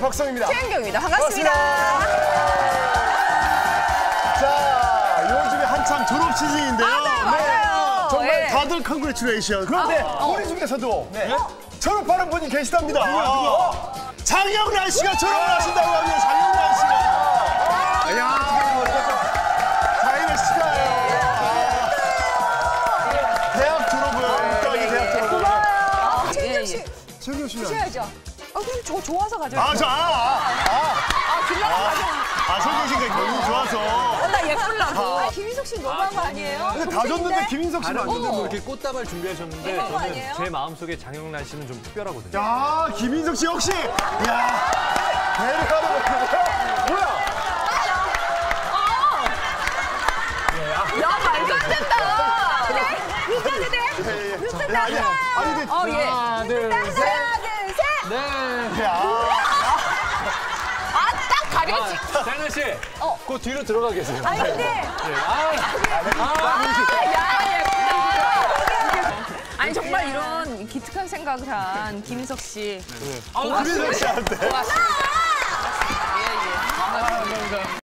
박성입니다. 최은경입니다. 반갑습니다. 자, 요즘에 한참 졸업 시즌인데요. 아, 네, 맞아요. 정말 예. 다들 congratulation. 그런데 우리 중에서도 졸업하는 분이 계시답니다. 장영란 씨가 졸업을 하신다고 합니다. 장영란 씨가. 야, 장영란 씨가요. 아. 대학 졸업을, 떡이 대학 졸업을. 최은경 씨 최경 씨는. 하셔야죠. 아, 그럼 저 좋아서 가져요. 아, 저, 아, 아, 아, 김나가 가져. 아, 설경 씨가 너무 좋아서. 어, 나 예쁠라고. 아, 김희석 씨 너무한 거 아니에요? 근데 다 줬는데 김인석 씨는 안 줬는데. 뭐 이렇게 꽃다발 준비하셨는데 저는 아니에요? 제 마음속에 장영란 씨는 좀 특별하거든요. 야, 김인석 씨 역시. 야, 배려하는 거 뭐야? 야, 말도 안 된다. 그래? 그래? 진짜 야, 아니야. 아니, 근데. 어, 예. 하나, 둘, 셋. 네. 야. 아, 딱 가려지. 장영란 씨, 어. 그 뒤로 들어가 계세요. 아니, 근데. 예. 아, 아, 야, 예쁘다. 아니, 정말 이런 기특한 생각을 한 김인석 씨. 김인석 씨한테. 고맙습니다. 예, 예.